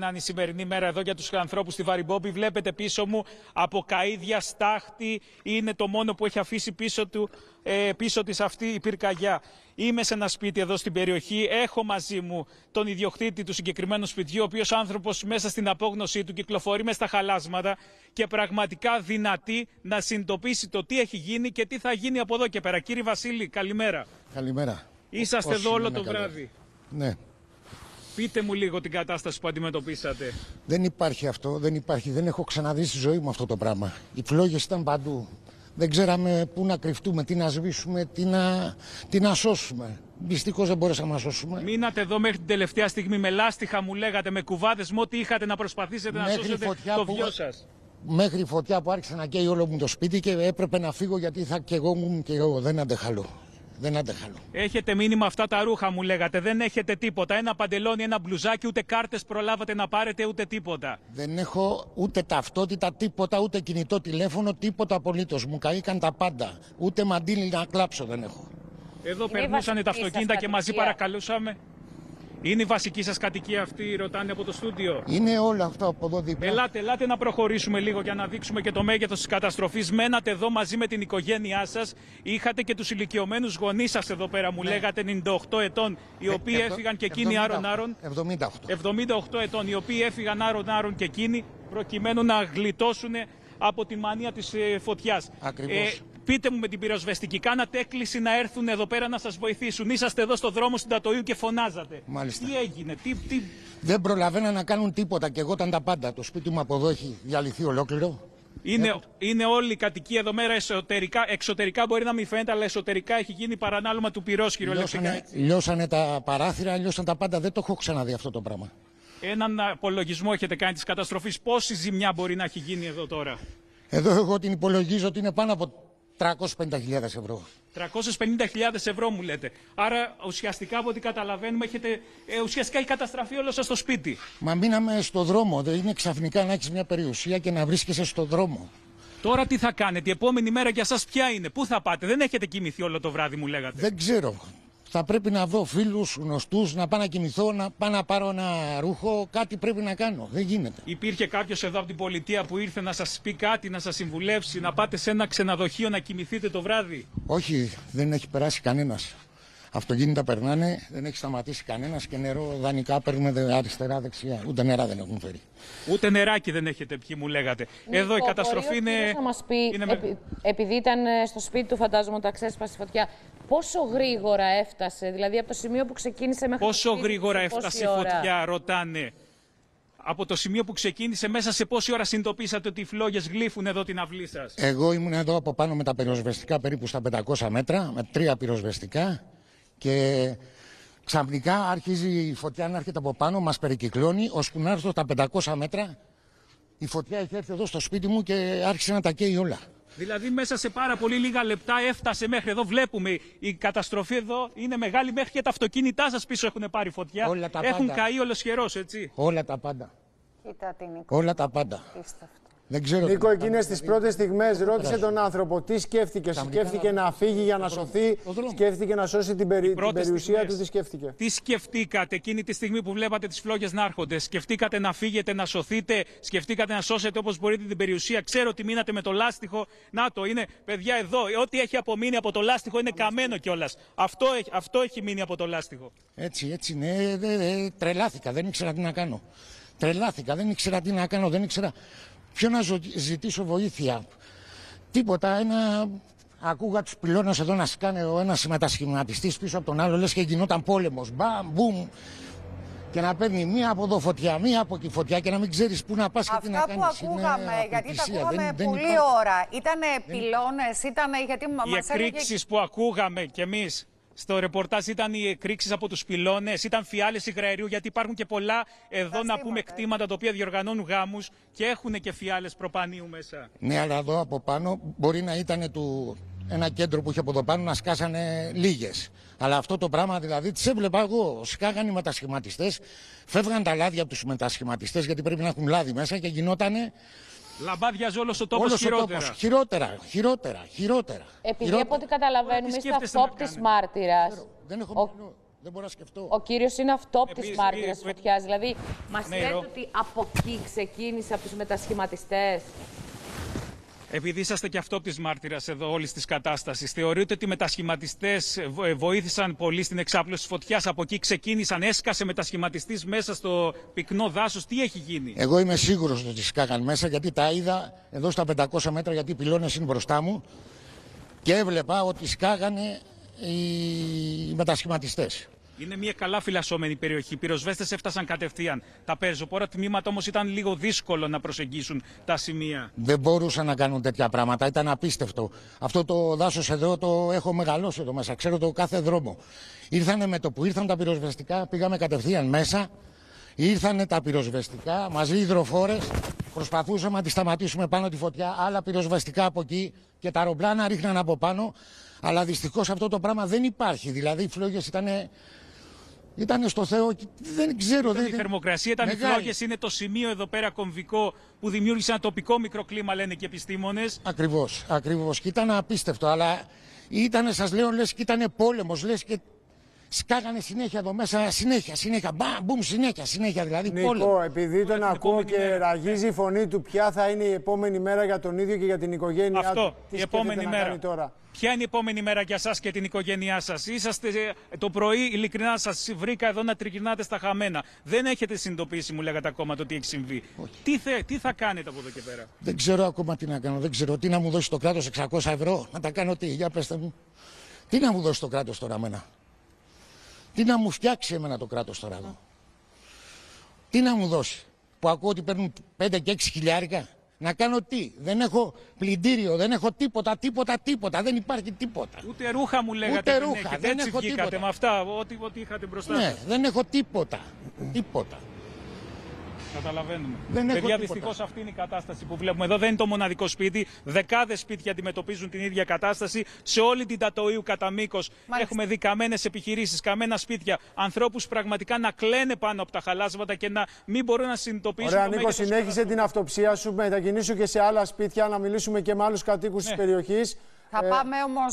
Να είναι η σημερινή μέρα εδώ για τους ανθρώπους στη Βαριμπόμπη. Βλέπετε πίσω μου από καΐδια, στάχτη. Είναι το μόνο που έχει αφήσει πίσω, του, ε, πίσω της αυτή η πυρκαγιά. Είμαι σε ένα σπίτι εδώ στην περιοχή. Έχω μαζί μου τον ιδιοκτήτη του συγκεκριμένου σπιτιού, ο οποίος άνθρωπος μέσα στην απόγνωσή του κυκλοφορεί μέσα στα χαλάσματα και πραγματικά δυνατή να συνειδητοποιήσει το τι έχει γίνει και τι θα γίνει από εδώ και πέρα. Κύριε Βασίλη, καλημέρα. Καλημέρα. Είσαστε Όσοι εδώ όλο είναι το καλά. βράδυ. Ναι. Πείτε μου λίγο την κατάσταση που αντιμετωπίσατε. Δεν υπάρχει αυτό, δεν υπάρχει. Δεν έχω ξαναδεί στη ζωή μου αυτό το πράγμα. Οι φλόγες ήταν παντού. Δεν ξέραμε πού να κρυφτούμε, τι να σβήσουμε, τι να, τι να σώσουμε. Δυστυχώς δεν μπορέσαμε να σώσουμε. Μείνατε εδώ μέχρι την τελευταία στιγμή με λάστιχα, μου λέγατε, με κουβάδες, με ό,τι είχατε να προσπαθήσετε να Μέχρι σώσετε φωτιά το που- βιό σας. Μέχρι η φωτιά που άρχισε να καίει όλο μου το σπίτι και έπρεπε να φύγω γιατί θα και εγώ μου και εγώ. Δεν αντεχαλώ. Δεν αντεχαλώ. Έχετε μείνει με αυτά τα ρούχα, μου λέγατε. Δεν έχετε τίποτα. Ένα παντελόνι, ένα μπλουζάκι, ούτε κάρτες προλάβατε να πάρετε, ούτε τίποτα. Δεν έχω ούτε ταυτότητα, τίποτα, ούτε κινητό τηλέφωνο, τίποτα απολύτως. Μου καήκαν τα πάντα. Ούτε μαντίλι να κλάψω δεν έχω. Εδώ η περνούσαν τα βασική σας αυτοκίνητα και μαζί κατοικία. παρακαλούσαμε. Είναι η βασική σας κατοικία αυτή, ρωτάνε από το στούντιο. Είναι όλο αυτό από εδώ δίπλα. Ελάτε, ελάτε να προχωρήσουμε λίγο για να δείξουμε και το μέγεθος της καταστροφής. Μένατε εδώ μαζί με την οικογένειά σας. Είχατε και τους ηλικιωμένους γονείς σας εδώ πέρα, μου λέγατε 98 ετών, οι οποίοι Ναι. Ε, έφυγαν και εκείνοι 78. άρον-άρον. 78. 78 ετών, οι οποίοι έφυγαν άρον-άρον και εκείνοι προκειμένου να γλιτώσουν από τη μανία της ε, φωτιάς. Ακριβώς. Πείτε μου με την πυροσβεστική, κάνατε έκκληση να έρθουν εδώ πέρα να σας βοηθήσουν. Είσαστε εδώ στο δρόμο στην Τατοίου και φωνάζατε. Μάλιστα. Τι έγινε, τι, τι... Δεν προλαβαίναν να κάνουν τίποτα και εγώ ήταν τα πάντα. Το σπίτι μου από εδώ έχει διαλυθεί ολόκληρο. Είναι, είναι όλη η κατοικία εδώ μέρα εσωτερικά, εξωτερικά μπορεί να μην φαίνεται, αλλά εσωτερικά έχει γίνει παρανάλωμα του πυρός κυριολεκτικά. Λιώσανε, έτσι. λιώσανε τα παράθυρα, λιώσαν τα πάντα. Δεν το έχω ξαναδεί αυτό το πράγμα. Έναν απολογισμό έχετε κάνει της καταστροφής. Πόση ζημιά μπορεί να έχει γίνει εδώ τώρα; Εδώ εγώ την υπολογίζω ότι είναι πάνω από 350.000 ευρώ. 350.000 ευρώ μου λέτε. Άρα ουσιαστικά από ό,τι καταλαβαίνουμε έχετε, ε, ουσιαστικά έχει καταστραφεί όλο σας το σπίτι. Μα μείναμε στο δρόμο. Δεν είναι ξαφνικά να έχεις μια περιουσία και να βρίσκεσαι στο δρόμο. Τώρα τι θα κάνετε, η επόμενη μέρα για σας ποια είναι, πού θα πάτε, δεν έχετε κοιμηθεί όλο το βράδυ μου λέγατε. Δεν ξέρω. Θα πρέπει να δω φίλους γνωστούς, να πάω να κοιμηθώ, να πάω να πάρω ένα ρούχο. Κάτι πρέπει να κάνω. Δεν γίνεται. Υπήρχε κάποιος εδώ από την πολιτεία που ήρθε να σας πει κάτι, να σας συμβουλεύσει, να πάτε σε ένα ξενοδοχείο να κοιμηθείτε το βράδυ; Όχι, δεν έχει περάσει κανένας. Αυτοκίνητα περνάνε, δεν έχει σταματήσει κανένας και νερό δανεικά παίρνουμε δε- αριστερά-δεξιά. Ούτε νερά δεν έχουν φέρει. Ούτε νεράκι δεν έχετε πιει μου λέγατε. εδώ η Νίκο, καταστροφή μπορεί ο είναι... κύριος να μας πει, είναι με- επει- επειδή ήταν ε, στο σπίτι του φαντάζομαι όταν ξέσπασε η φωτιά, πόσο γρήγορα έφτασε, δηλαδή από το σημείο που ξεκίνησε μέχρι Πόσο το σπίτι, γρήγορα σε πόση έφτασε η ώρα; φωτιά, ρωτάνε. Από το σημείο που ξεκίνησε, μέσα σε πόση ώρα συνειδητοποίησατε ότι οι φλόγες γλύφουν εδώ την αυλή σας; Εγώ ήμουν εδώ από πάνω με τα πυροσβεστικά περίπου στα 500 μέτρα, με τρία πυροσβεστικά και ξαφνικά αρχίζει η φωτιά να έρχεται από πάνω, μας περικυκλώνει, ώσπου να έρθω στα 500 μέτρα. Η φωτιά έχει έρθει εδώ στο σπίτι μου και άρχισε να τα καίει όλα. Δηλαδή μέσα σε πάρα πολύ λίγα λεπτά έφτασε μέχρι εδώ. Βλέπουμε η καταστροφή εδώ είναι μεγάλη μέχρι και τα αυτοκίνητά σας πίσω έχουν πάρει φωτιά. Όλα τα έχουν πάντα. καεί ολοσχερός, έτσι. Όλα τα πάντα. Κοίτα την Νίκο, Όλα τα πάντα. απίστευτο. Δεν ξέρω. Νίκο, τι να εκείνες κάνω. τις πρώτες στιγμές ρώτησε τον άνθρωπο τι σκέφτηκες. Σκέφτηκε να φύγει για να σωθεί, το δρόμος. σκέφτηκε να σώσει την, περι... την πρώτες περιουσία στιγμές. του, τι σκέφτηκε; Τι σκεφτήκατε εκείνη τη στιγμή που βλέπατε τις φλόγες να έρχονται; Σκεφτήκατε να φύγετε, να σωθείτε. Σκεφτήκατε να σώσετε όπως μπορείτε την περιουσία; Ξέρω ότι μείνατε με το λάστιχο. Να το είναι, παιδιά, εδώ. Ό,τι έχει απομείνει από το λάστιχο είναι καμένο κιόλας. Αυτό, έχει- αυτό έχει μείνει από το λάστιχο. Έτσι, έτσι, ναι, δε, δε, τρελάθηκα, δεν ήξερα τι να κάνω. Τρελάθηκα, δεν ήξερα τι να κάνω, δεν ήξερα ποιο να ζω- ζητήσω βοήθεια; Τίποτα, ένα... Ακούγα τους πυλώνες εδώ να σκάνε ο ένας μετασχηματιστής πίσω από τον άλλο, λες και γινόταν πόλεμος, μπαμ, μπουμ. Και να παίρνει μία από εδώ φωτιά, μία από εκεί φωτιά και να μην ξέρεις πού να πας και τι να Αυτά που κάνεις. ακούγαμε, γιατί τα απελπισία, ακούγαμε δεν- δεν πολλή υπάρχει. ώρα. Ήτανε πυλώνες, ήτανε γιατί μα- Οι μας έλεγε... εκρήξεις που ακούγαμε κι εμείς στο ρεπορτάζ ήταν οι εκρήξεις από τους πυλώνες, ήταν φιάλες υγραερίου, γιατί υπάρχουν και πολλά εδώ να πούμε στήματα, κτήματα τα οποία διοργανώνουν γάμους και έχουν και φιάλες προπανίου μέσα. Ναι, αλλά εδώ από πάνω μπορεί να ήταν του ένα κέντρο που είχε από εδώ πάνω να σκάσανε λίγες. Αλλά αυτό το πράγμα δηλαδή τις έβλεπα εγώ. Σκάγανε οι μετασχηματιστές, φεύγαν τα λάδια από τους μετασχηματιστές γιατί πρέπει να έχουν λάδι μέσα και γινότανε Λαμπάδιαζε όλος ο τόπος όλος ο χειρότερα. τόπος χειρότερα, χειρότερα, χειρότερα. Επειδή χειρότερα. από ό,τι καταλαβαίνουμε Τι είστε σκέφτεστε να αυτόπτης κάνετε. μάρτυρας. Δεν έχω Ο- μυαλό. Δεν μπορώ να σκεφτώ. Ο κύριος είναι αυτόπτης Επίσης, μάρτυρας κύριε τη Κουέ- φωτιάς. Δηλαδή, μας Ναι, λέτε ρο. ότι από εκεί ξεκίνησε από τους μετασχηματιστές. Επειδή είσαστε και αυτόπτη μάρτυρας εδώ όλης της κατάστασης, θεωρείτε ότι οι μετασχηματιστές βοήθησαν πολύ στην εξάπλωση της φωτιάς; Από εκεί ξεκίνησαν, έσκασε μετασχηματιστής μέσα στο πυκνό δάσος; Τι έχει γίνει; Εγώ είμαι σίγουρος ότι σκάγαν μέσα γιατί τα είδα εδώ στα 500 μέτρα γιατί οι πυλώνες είναι μπροστά μου και έβλεπα ότι σκάγανε οι μετασχηματιστές. Είναι μια καλά φυλασσόμενη περιοχή. Οι πυροσβέστες έφτασαν κατευθείαν. Τα πεζοπόρα τμήματα όμως ήταν λίγο δύσκολο να προσεγγίσουν τα σημεία. Δεν μπορούσαν να κάνουν τέτοια πράγματα. Ήταν απίστευτο. Αυτό το δάσος εδώ το έχω μεγαλώσει εδώ μέσα. Ξέρω το κάθε δρόμο. Ήρθανε με το που ήρθαν τα πυροσβεστικά, πήγαμε κατευθείαν μέσα. Ήρθανε τα πυροσβεστικά μαζί υδροφόρες. Προσπαθούσαμε να τη σταματήσουμε πάνω τη φωτιά. Άλλα πυροσβεστικά από εκεί και τα αεροπλάνα ρίχναν από πάνω. Αλλά δυστυχώς αυτό το πράγμα δεν υπάρχει. Δηλαδή οι φλόγες ήταν. Ήταν στο Θεό, και δεν ξέρω. Ήταν δεν, η θερμοκρασία, ήταν οι Μεγάλη. φλόγες, είναι το σημείο εδώ πέρα κομβικό που δημιούργησε ένα τοπικό μικροκλίμα, λένε και επιστήμονες. Ακριβώς, ακριβώς. Και ήταν απίστευτο, αλλά ήταν, σας λέω, λες και ήταν πόλεμος, λες και σκάγανε συνέχεια εδώ μέσα, συνέχεια, συνέχεια. Μπαμ, μπουμ, συνέχεια, συνέχεια. Δηλαδή Νίκο, πόλεμο. επειδή τον την ακούω επόμενη και μέρα. ραγίζει η φωνή του, ποια θα είναι η επόμενη μέρα για τον ίδιο και για την οικογένειά του. Αυτό, Τι η σκέφτεται επόμενη να μέρα. κάνει τώρα; Ποια είναι η επόμενη μέρα για εσά και την οικογένειά σας; Είσαστε ε, το πρωί, ειλικρινά σας βρήκα εδώ να τριγυρνάτε στα χαμένα. Δεν έχετε συνειδητοποιήσει, μου λέγατε ακόμα, το τι έχει συμβεί. Τι, θε, τι θα κάνετε από εδώ και πέρα; Δεν ξέρω ακόμα τι να κάνω. Δεν ξέρω τι να μου δώσει το κράτος 600 ευρώ. Να τα κάνω τι, για πετε μου. Τι να μου δώσει το κράτος τώρα εμένα. Τι να μου φτιάξει εμένα το κράτος τώρα εδώ; Τι να μου δώσει; Που ακούω ότι παίρνουν 5 και 6 χιλιάρικα. Να κάνω τι; Δεν έχω πλυντήριο, δεν έχω τίποτα, τίποτα, τίποτα. Δεν υπάρχει τίποτα. Ούτε ρούχα μου λέγατε. Ούτε δεν ρούχα, έχετε. δεν Έτσι έχω βγήκατε τίποτα. με αυτά, ό,τι, ό,τι είχατε μπροστά Ναι, σας. δεν έχω τίποτα. Τίποτα. Καταλαβαίνουμε. Δεν έχω Παιδιά, τίποτα. δυστυχώς αυτή είναι η κατάσταση που βλέπουμε εδώ. Δεν είναι το μοναδικό σπίτι. Δεκάδες σπίτια αντιμετωπίζουν την ίδια κατάσταση. Σε όλη την Τατοίου κατά μήκος έχουμε δει καμένες επιχειρήσεις, καμένα σπίτια. Ανθρώπους πραγματικά να κλαίνε πάνω από τα χαλάσματα και να μην μπορούν να συνειδητοποιήσουν. Ωραία, το Νίκο, μέγεθος του συνέχισε την αυτοψία σου. Μετακινήσου και σε άλλα σπίτια να μιλήσουμε και με άλλους κατοίκους της περιοχής. Θα πάμε όμως